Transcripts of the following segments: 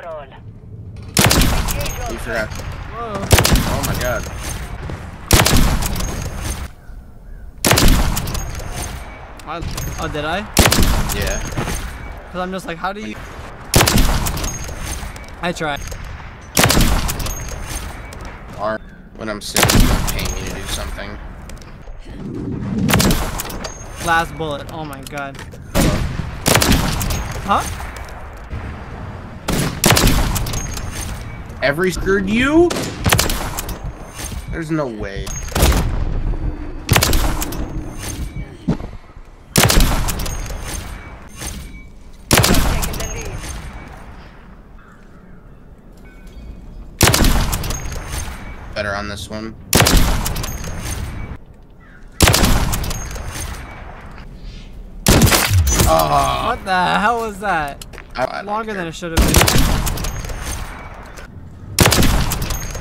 for all. You forgot. Whoa. Oh my god. I, oh, did I? Yeah. Because I'm just like, how do you... I tried. Or when I'm sick, it's paying me to do something. Last bullet. Oh my god. Huh? Every screwed you? There's no way. Taking the lead. Better on this one. Oh, What the hell was that? I, Longer than it should have been.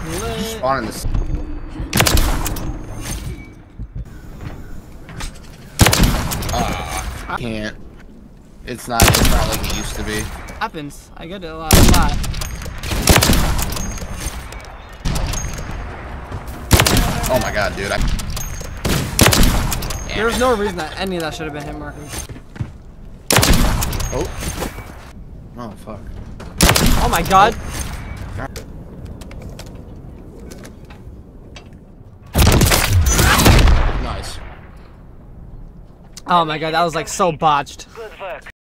Spawn in this. Ah, I can't. It's not. It's not like it used to be. Happens. I get it a lot. A lot. Oh my god, dude. I. Damn There was no reason that any of that should have been hit markers. Oh. Oh fuck. Oh my god. Nice. Oh my god, that was like so botched. Good work.